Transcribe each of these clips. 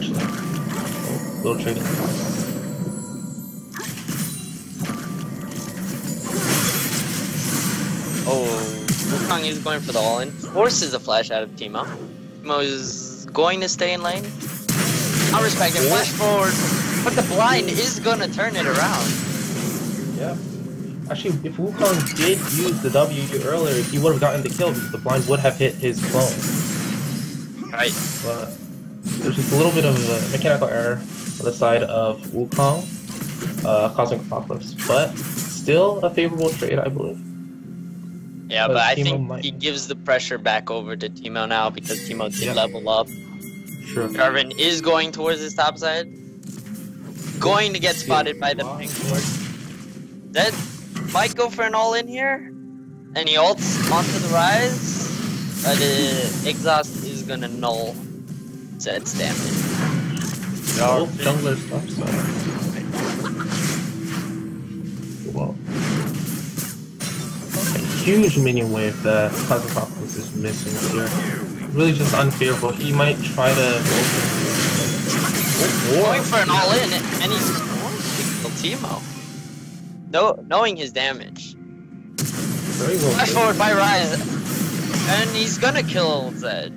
actually. Oh, little trading. Oh, Wukong is going for the all-in. Forces a flash out of Teemo. Teemo is going to stay in lane. I respect it. Flash forward. But the blind is gonna turn it around. Yeah. Actually, if Wukong did use the W earlier, he would have gotten the kill because the blind would have hit his clone. Right. But there's just a little bit of a mechanical error on the side of Wukong, uh, causing Apocalypse. But still a favorable trade, I believe. Yeah, But but I think might- he gives the pressure back over to Teemo now because Teemo did Yeah. level up. Sure. Jarvan is going towards his top side. Going to get spotted by the pink ward. That might go for an all in here. And he ults onto the Ryze. But uh, Exhaust is gonna null Zed's damage. Oh, jungler stuff, so. Well. A huge minion wave that Cosmopolis is missing here. Really just unfavorable. He might try to. Oh, Going for an all in, and he's going to kill Teemo. No, knowing his damage. Very well. Flash forward by Ryze. And he's gonna kill Zed.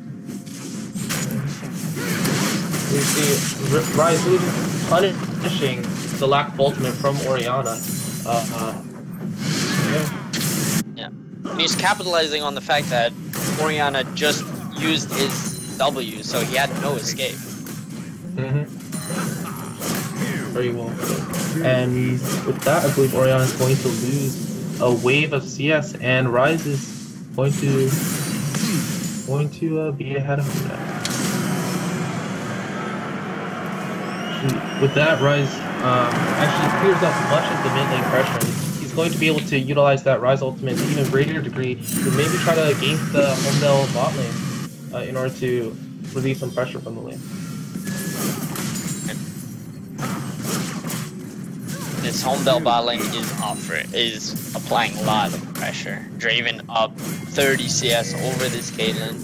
We see R- Ryze punishing the lack of ultimate from Oriana. Uh, uh, yeah. And he's capitalizing on the fact that Oriana just used his W, so he had no escape. Mm-hmm. Very well. And with that, I believe Oriana is going to lose a wave of CS, and Ryze is going to going to uh, be ahead of him now. With that, Ryze um, actually clears up much of the mid lane pressure. He's, going to be able to utilize that Ryze ultimate to even greater degree to maybe try to gain the Holmdel bot lane uh, in order to relieve some pressure from the lane. This Holmdel bot lane is offer is applying a lot of pressure. Draven up 30 CS over this Caitlyn.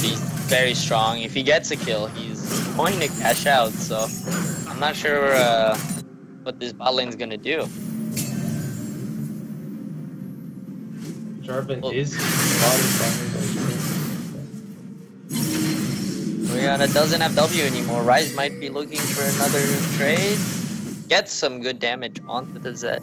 He's very strong. If he gets a kill, he's going to cash out. So not sure uh, what this bot lane's gonna do. Jarvan Well- is Oriana doesn't have W anymore. Ryze might be looking for another trade. Get some good damage onto the Zed.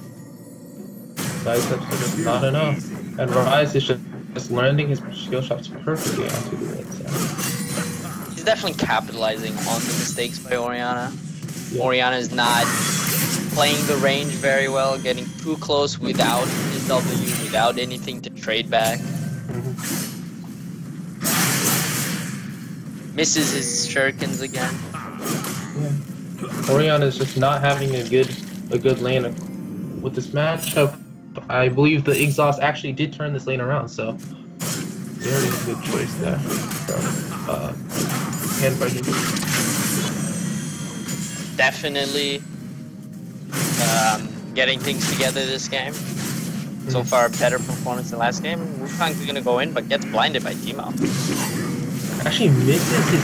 Biceps just not enough. And Ryze is just, just landing his skill shots perfectly onto the side. He's definitely capitalizing on the mistakes by Oriana. Yeah. Oriana is not playing the range very well, getting too close without his W, without anything to trade back. Mhm. Misses his shurikens again. Yeah. Oriana is just not having a good a good lane with this matchup. I believe the exhaust actually did turn this lane around, so very good choice there from uh, Handfighting. Definitely um, getting things together this game. So Mhm. far, better performance than last game. Wukong's gonna go in, but gets blinded by Teemo. Actually misses his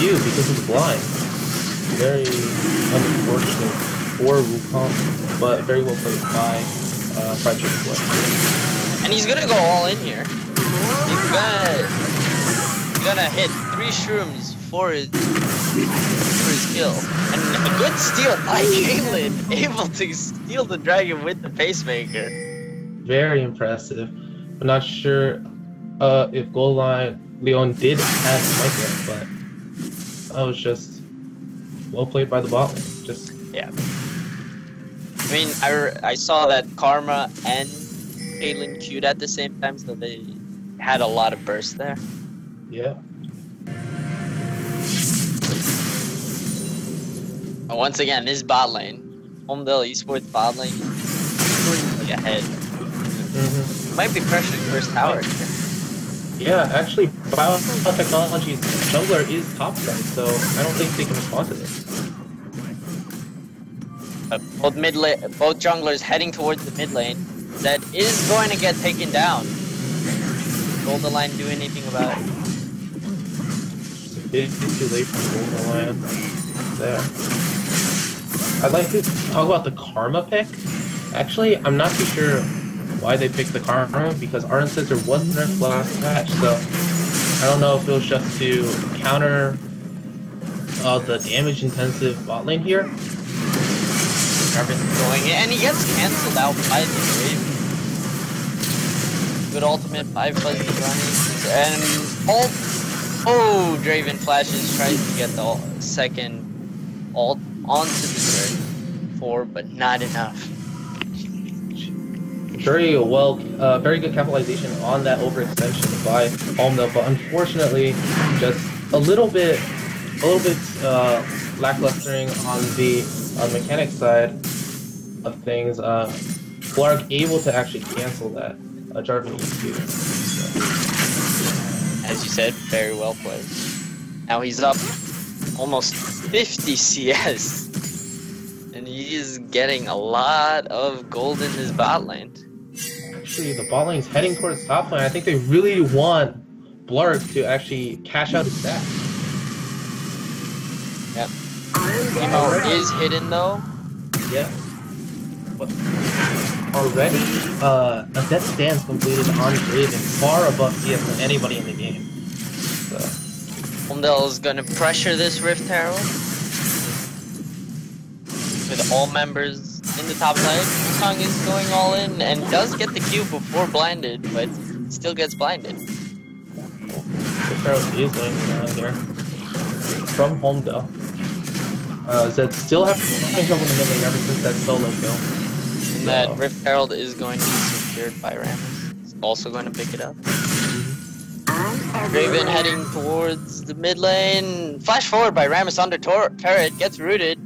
Q because he's blind. Very unfortunate for Wukong, but very well played by uh, Fried Chicken Boy. And he's gonna go all in here. He's gonna, he's gonna hit three shrooms for his, his kill. And a good steal by Caitlyn, able to steal the dragon with the pacemaker. Very impressive. I'm not sure uh, if goal line Leon did have Smite yet, but that was just well played by the bot. Just Yeah. I mean, I, I saw that Karma and Caitlyn queued at the same time, so they had a lot of burst there. yeah. Once again, this bot lane, Holmdel Esports bot lane, is ahead. hmm Might be pressuring first tower. Yeah, actually, Biotechnology's jungler is top side, so I don't think they can respond to this. But both mid both junglers heading towards the mid lane. That is going to get taken down. Golden Line do anything about it? It's too late for goal line. there. I'd like to talk about the Karma pick. Actually, I'm not too sure why they picked the Karma because Ardent Censer was nerfed last patch, so I don't know if it was just to counter uh, the damage intensive bot lane here. Going in, and he gets cancelled out by the Draven. Good ultimate, five fuzzy running, and ult. Oh, Draven flashes, tries to get the second ult onto the turret. Four, but not enough. Very well, uh, very good capitalization on that overextension by Almda, but unfortunately, just a little bit, a little bit uh, lacklustering on the uh, mechanic side of things. Uh, Blarg able to actually cancel that uh, Jarvan E2. As you said, very well played. Now he's up almost 50 CS. And he is getting a lot of gold in his bot lane. Actually, the bot lane's heading towards top lane. I think they really want Blarg to actually cash out his stack. Yep. Teemo is hidden though. Yeah. But already, uh, a Death's Dance completed on Draven, far above CS than anybody in the game. So, Holmdel is gonna pressure this Rift Herald. With all members in the top side, Wukong is going all in and does get the Q before blinded, but still gets blinded. the Pharaoh is laying around here. From Holmdel. Uh, Zed still having trouble in the mid lane ever since that solo kill. And that Rift Herald is going to be secured by Rammus. He's also going to pick it up. Raven heading towards the mid lane. Flash forward by Rammus under tor- turret, gets rooted.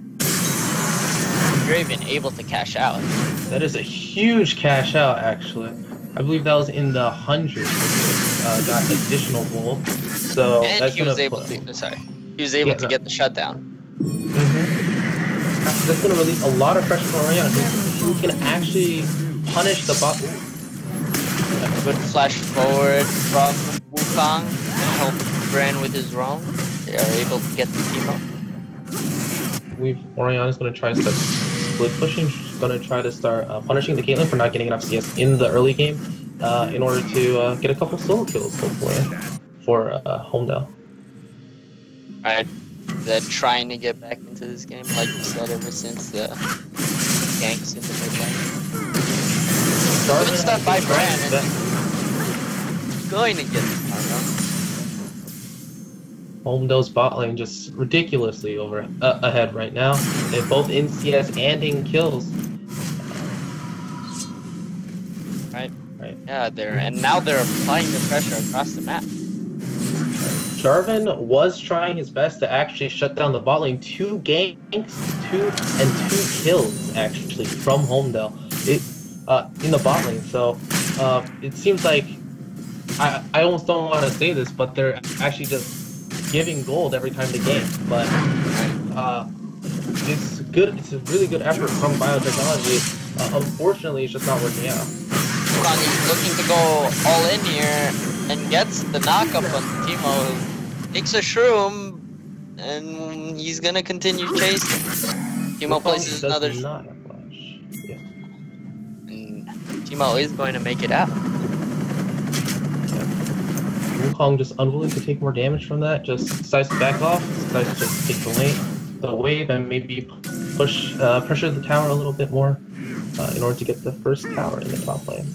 Raven able to cash out. That is a huge cash out, actually. I believe that was in the hundreds. Uh, got additional gold. So And that's he was able put- to, sorry, he was able Yeah, to no. get the shutdown. Mhm. That's gonna release a lot of pressure on Oriana who can actually punish the bot. A good flash forward from To help Bran with his wrong. They are able to get the team up. We've Oriana's gonna try to split pushing. She's gonna try to start uh, punishing the Caitlyn for not getting enough CS in the early game, uh, in order to uh, get a couple solo kills, hopefully, for uh, Holmdel. Right. They're trying to get back into this game, like you said, ever since the ganks in the mid lane. Good stuff by Brand. Going to get the combo. Holmdel's bot lane just ridiculously over uh, ahead right now. They're both in CS and in kills. Right. Right. Yeah, they're and now they're applying the pressure across the map. Jarvan was trying his best to actually shut down the bot lane. Two ganks, two and two kills actually from Homedale. It uh, in the bot lane. So uh, it seems like I I almost don't want to say this, but they're actually just giving gold every time they game. But uh, it's good. It's a really good effort from biotechnology. Uh, unfortunately, it's just not working out. Wukong looking to go all in here and gets the knockup on Teemo. Takes a shroom and he's gonna continue chasing. Teemo places another not. Yeah. and Teemo is going to make it out. Wukong just unwilling to take more damage from that, just decides to back off, decides to just take the lane, the wave, and maybe push, uh, pressure the tower a little bit more uh, in order to get the first tower in the top lane.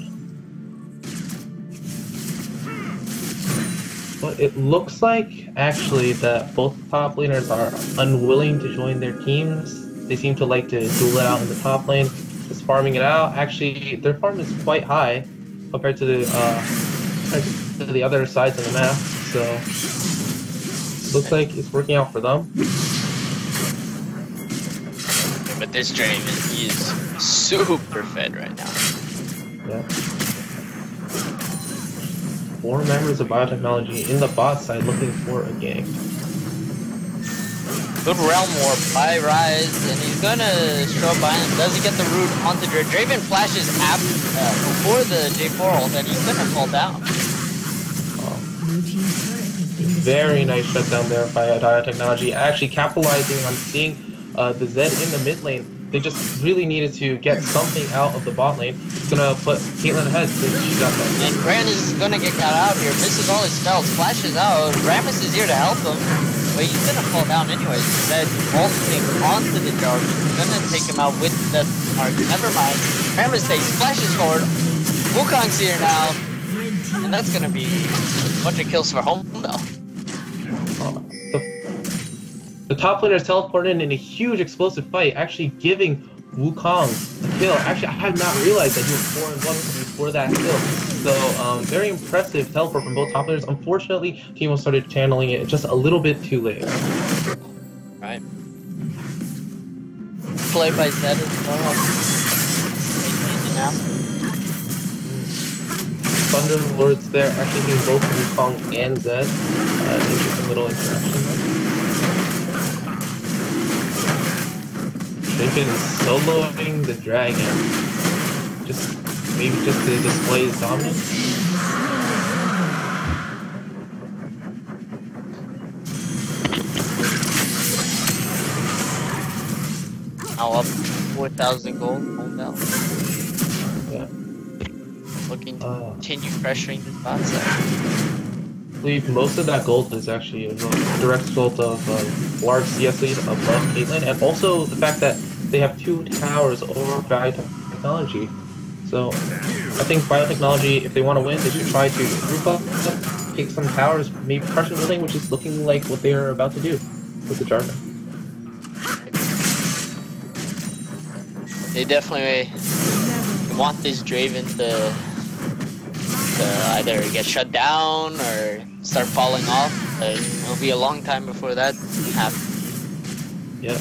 But it looks like actually that both top laners are unwilling to join their teams. They seem to like to duel it out in the top lane, just farming it out. Actually, their farm is quite high compared to the uh, to the other sides of the map. So looks like it's working out for them. But this Draven, he is super fed right now. Yeah. Four members of biotechnology in the bot side looking for a gank. Good realm warp by Ryze, and he's gonna show up behind him. Does he get the root onto Dra Draven flashes after uh, before the J4 ult, and he's gonna fall down. Very nice shutdown there by Dire Technology, actually capitalizing on seeing uh, the Zed in the mid lane. They just really needed to get something out of the bot lane. It's gonna put Caitlyn ahead since she got that. And Grant is gonna get got out here, misses all his spells, flashes out. Rammus is here to help him, but he's gonna fall down anyways. Zed ulting onto the Jarvan, gonna take him out with the target. Never mind. Rammus stays, flashes forward. Wukong's here now, and that's gonna be a bunch of kills for home though. The top laner is teleported in a huge explosive fight, actually giving Wukong a kill. Actually, I had not realized that he was 4 and 1 before that kill. So, um, very impressive teleport from both top laners. Unfortunately, Teemo started channeling it just a little bit too late. Right. Play by Zed as well. Thunder Lords there, actually doing both Wukong and Zed. Uh, interesting little interaction is soloing the dragon. Just maybe just to display his dominance. Now up 4,000 gold, hold down. Looking to Uh, continue pressuring this bot side. I believe most of that gold is actually a direct result of uh, large CS lead above Caitlyn, and also the fact that they have two towers over biotechnology. So I think biotechnology, if they want to win, they should try to group up, take some towers, maybe crush thing, which is looking like what they are about to do with the Jarvan. They definitely want this Draven to, either get shut down or start falling off. It'll be a long time before that happens. Yeah.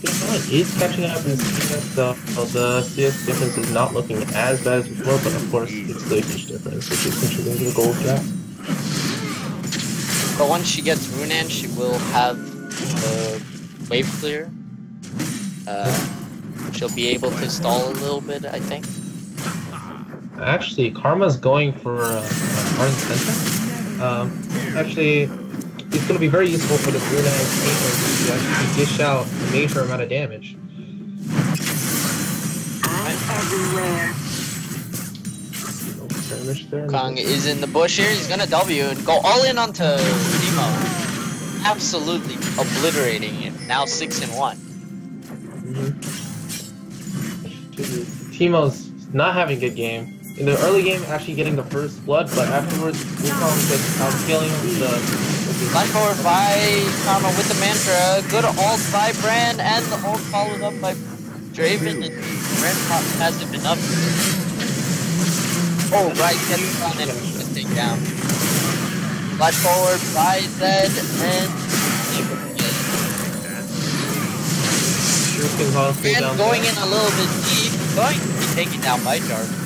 It is catching up in CS, the CS difference is not looking as bad as before, but of course it's still a huge difference, which is contributing to the gold gap. But once she gets Runaan, she will have the wave clear. Uh, she'll be able to stall a little bit, I think. Actually, Karma's going for uh, Center. Um, actually, it's going to be very useful for the Brunei Caitlyn to actually dish out a major amount of damage. everywhere. No skirmish there. Kong is in the bush here. He's gonna W and go all in onto Teemo. Absolutely obliterating him. Now six and one. Mhm. Teemo's not having a good game. In the early game, actually getting the first blood, but afterwards, Wukong just outscaling him. The, Flash forward by Karma with the mantra. Good ult by Brand and the ult followed up by Draven and Brand pop hasn't been up. Oh right, gets on and gets taken down. Flash forward by Zed and Shuriken Kong cool down And going in a little bit deep, going to be taken down by Jarvan.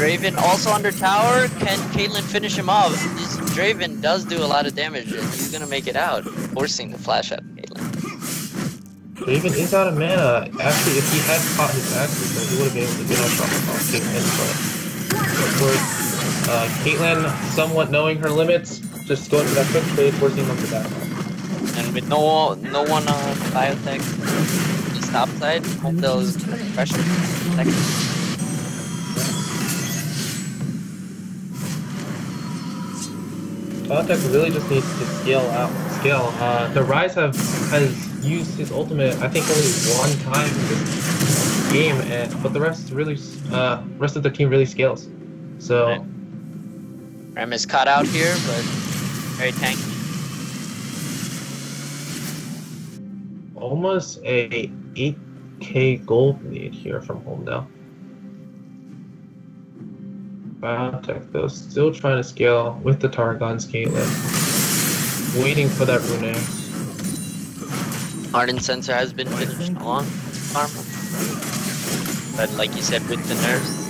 Draven also under tower. Can Caitlyn finish him off? This Draven does do a lot of damage, and he's gonna make it out, forcing the flash out of Caitlyn. Draven is out of mana. Actually, if he had caught his axes, then he would have been able to get shot off Caitlyn, but of course, uh, Caitlyn, somewhat knowing her limits, just going for that quick trade, forcing them to back. And with no no one on biotech, just top side, is gonna pressure. Second. Biotech really just needs to scale out. Scale. Uh, the Ryze have has used his ultimate, I think, only one time in this game, and but the rest really, uh, rest of the team really scales. So. Right. Rem is caught out here, but very tanky. almost a 8k gold lead here from Holmdel. Biotech though, still trying to scale with the Targon's Caitlyn. Waiting for that Rune. Ardent Censer has been finished on Karma. But like you said, with the nerfs,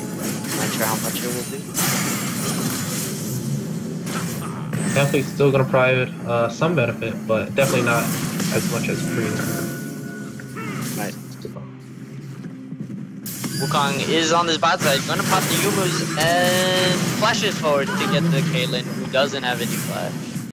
not sure how much it will do. Definitely still gonna provide uh, some benefit, but definitely not as much as pre Wukong is on this bot side, gonna pop the Youmuu's and flashes forward to get the Caitlyn, who doesn't have any flash.